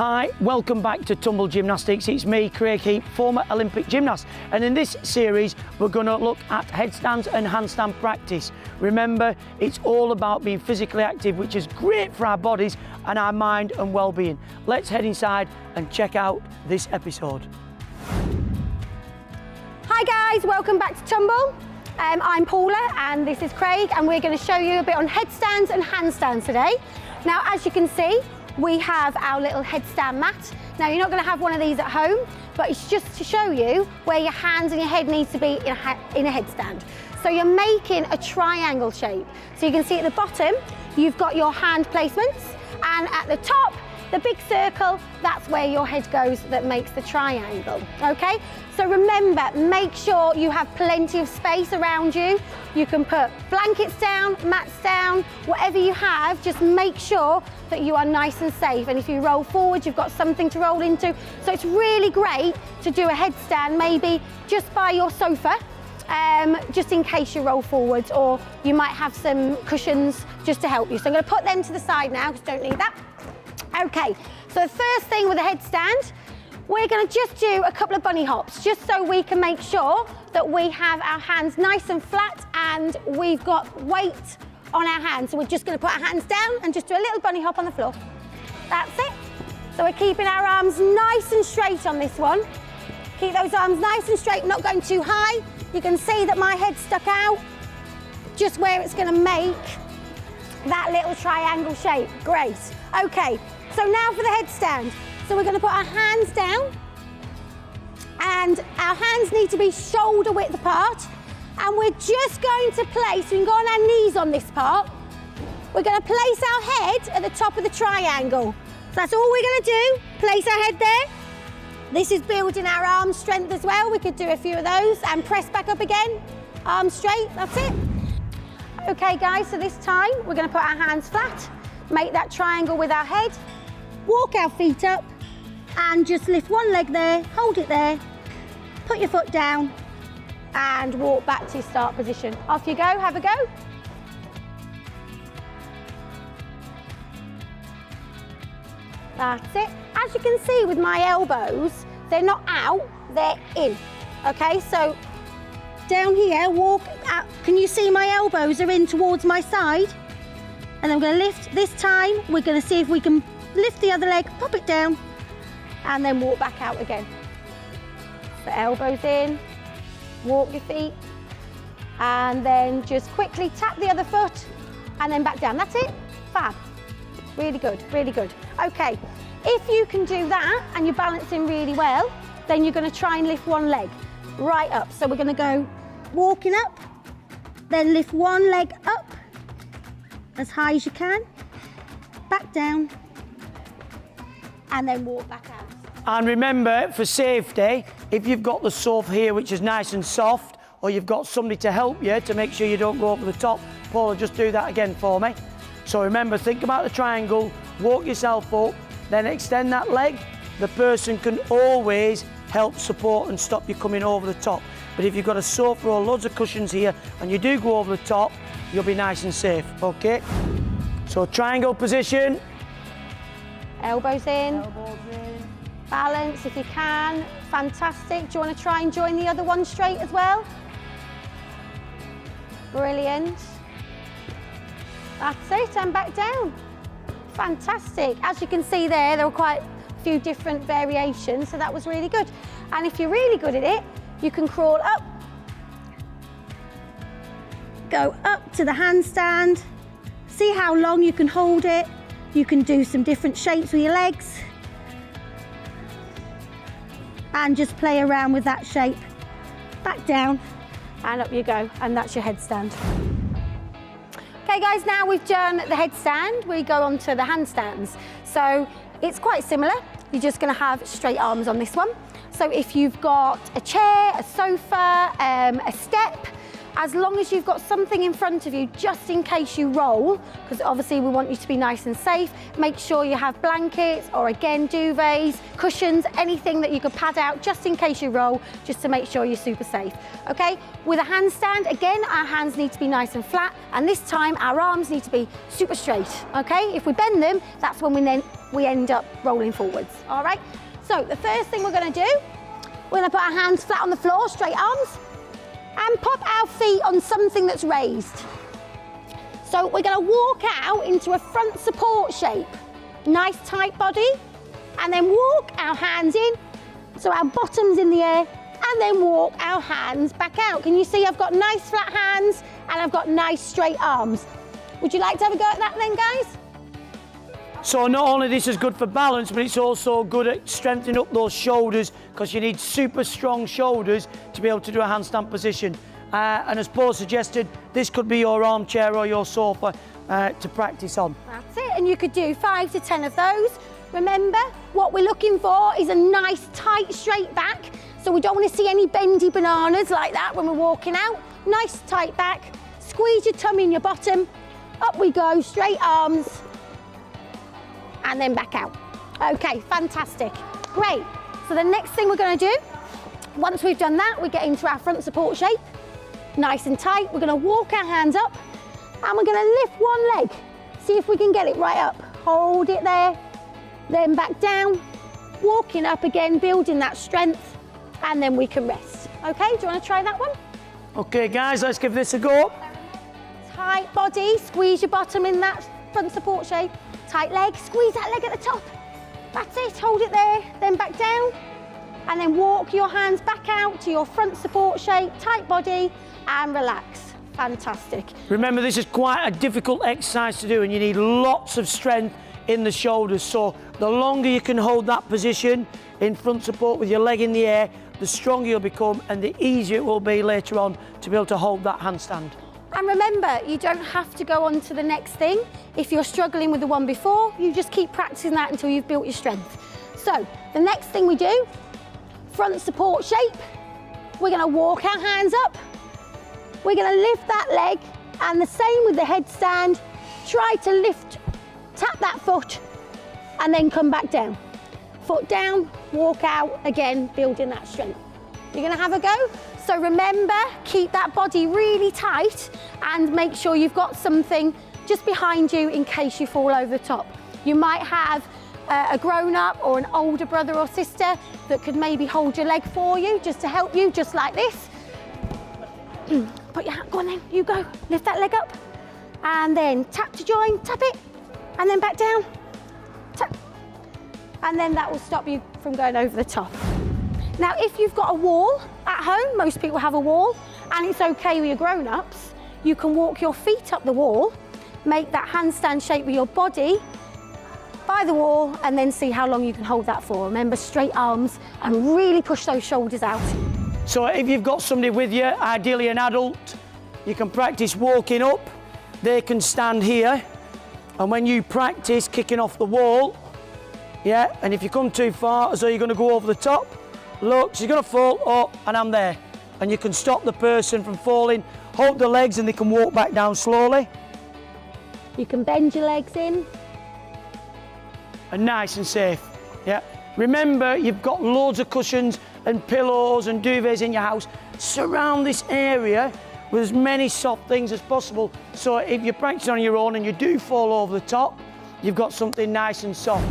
Hi, welcome back to Tumble Gymnastics. It's me, Craig Heap, former Olympic gymnast. And in this series, we're going to look at headstands and handstand practice. Remember, it's all about being physically active, which is great for our bodies and our mind and well-being. Let's head inside and check out this episode. Hi guys, welcome back to Tumble. Um, I'm Paula and this is Craig and we're going to show you a bit on headstands and handstands today. Now as you can see, we have our little headstand mat. Now you're not going to have one of these at home, but it's just to show you where your hands and your head needs to be in a, in a headstand. So you're making a triangle shape. So you can see at the bottom, you've got your hand placements, and at the top, the big circle, that's where your head goes that makes the triangle, okay? So remember, make sure you have plenty of space around you. You can put blankets down, mats down, whatever you have, just make sure that you are nice and safe. And if you roll forward, you've got something to roll into. So it's really great to do a headstand maybe just by your sofa, um, just in case you roll forwards or you might have some cushions just to help you. So I'm gonna put them to the side now because don't need that. Okay, so the first thing with a headstand, we're gonna just do a couple of bunny hops, just so we can make sure that we have our hands nice and flat and we've got weight on our hands. So we're just gonna put our hands down and just do a little bunny hop on the floor. That's it. So we're keeping our arms nice and straight on this one. Keep those arms nice and straight, not going too high. You can see that my head stuck out, just where it's gonna make that little triangle shape. Great. Okay, so now for the headstand. So we're gonna put our hands down and our hands need to be shoulder width apart and we're just going to place, we can go on our knees on this part, we're gonna place our head at the top of the triangle. So that's all we're gonna do, place our head there. This is building our arm strength as well. We could do a few of those and press back up again. Arms straight, that's it. Okay guys, so this time we're gonna put our hands flat, make that triangle with our head, walk our feet up and just lift one leg there, hold it there, put your foot down and walk back to your start position. Off you go, have a go. That's it. As you can see with my elbows, they're not out, they're in. Okay, so down here, walk out. Can you see my elbows are in towards my side? And I'm gonna lift, this time, we're gonna see if we can lift the other leg, pop it down, and then walk back out again. So elbows in, walk your feet, and then just quickly tap the other foot, and then back down. That's it, fab. Really good, really good. Okay, if you can do that, and you're balancing really well, then you're gonna try and lift one leg right up. So we're gonna go walking up, then lift one leg up as high as you can, back down, and then walk back out. And remember, for safety, if you've got the sofa here, which is nice and soft, or you've got somebody to help you to make sure you don't go over the top, Paula, just do that again for me. So remember, think about the triangle, walk yourself up, then extend that leg. The person can always help support and stop you coming over the top. But if you've got a sofa or loads of cushions here and you do go over the top, you'll be nice and safe, okay? So triangle position. Elbows in. Elbows in. Balance if you can. Fantastic. Do you want to try and join the other one straight as well? Brilliant. That's it, and back down. Fantastic. As you can see there, there were quite a few different variations, so that was really good. And if you're really good at it, you can crawl up, go up to the handstand, see how long you can hold it. You can do some different shapes with your legs and just play around with that shape. Back down and up you go, and that's your headstand. Okay guys, now we've done the headstand, we go on to the handstands. So it's quite similar, you're just gonna have straight arms on this one. So if you've got a chair, a sofa, um, a step, as long as you've got something in front of you just in case you roll, because obviously we want you to be nice and safe, make sure you have blankets or again duvets, cushions, anything that you could pad out just in case you roll, just to make sure you're super safe. Okay, with a handstand, again, our hands need to be nice and flat, and this time our arms need to be super straight. Okay, if we bend them, that's when we then we end up rolling forwards. All right, so the first thing we're gonna do, we're gonna put our hands flat on the floor, straight arms, and pop our feet on something that's raised. So we're gonna walk out into a front support shape. Nice tight body, and then walk our hands in, so our bottom's in the air, and then walk our hands back out. Can you see I've got nice flat hands, and I've got nice straight arms. Would you like to have a go at that then, guys? So not only this is good for balance, but it's also good at strengthening up those shoulders because you need super strong shoulders to be able to do a handstand position. Uh, and as Paul suggested, this could be your armchair or your sofa uh, to practice on. That's it, and you could do five to 10 of those. Remember, what we're looking for is a nice, tight, straight back. So we don't want to see any bendy bananas like that when we're walking out. Nice, tight back. Squeeze your tummy in your bottom. Up we go, straight arms, and then back out. Okay, fantastic. Great. So the next thing we're going to do, once we've done that, we get into our front support shape. Nice and tight. We're going to walk our hands up and we're going to lift one leg. See if we can get it right up. Hold it there, then back down. Walking up again, building that strength, and then we can rest. Okay, do you want to try that one? Okay, guys, let's give this a go. Tight body, squeeze your bottom in that front support shape. Tight leg, squeeze that leg at the top. That's it, hold it there, then back down. And then walk your hands back out to your front support shape, tight body, and relax. Fantastic. Remember, this is quite a difficult exercise to do and you need lots of strength in the shoulders. So the longer you can hold that position in front support with your leg in the air, the stronger you'll become and the easier it will be later on to be able to hold that handstand. And remember, you don't have to go on to the next thing. If you're struggling with the one before, you just keep practicing that until you've built your strength. So the next thing we do, front support shape. We're gonna walk our hands up. We're gonna lift that leg and the same with the headstand. Try to lift, tap that foot and then come back down. Foot down, walk out, again, building that strength. You're gonna have a go? So remember, keep that body really tight and make sure you've got something just behind you in case you fall over the top. You might have a grown up or an older brother or sister that could maybe hold your leg for you just to help you, just like this. Put your hand, go on then, you go. Lift that leg up and then tap to join, tap it, and then back down, tap. And then that will stop you from going over the top. Now, if you've got a wall at home, most people have a wall, and it's okay with your grown-ups, you can walk your feet up the wall, make that handstand shape with your body by the wall, and then see how long you can hold that for. Remember, straight arms, and really push those shoulders out. So if you've got somebody with you, ideally an adult, you can practice walking up. They can stand here. And when you practice kicking off the wall, yeah, and if you come too far, as though you're going to go over the top, Look, she's going to fall up and I'm there. And you can stop the person from falling, hold the legs and they can walk back down slowly. You can bend your legs in. And nice and safe, yeah. Remember, you've got loads of cushions and pillows and duvets in your house. Surround this area with as many soft things as possible. So if you're practicing on your own and you do fall over the top, you've got something nice and soft.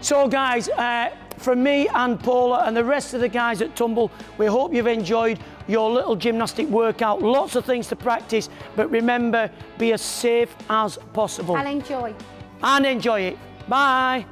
So guys, uh, from me and Paula and the rest of the guys at Tumble, we hope you've enjoyed your little gymnastic workout. Lots of things to practice, but remember, be as safe as possible. And enjoy. And enjoy it. Bye.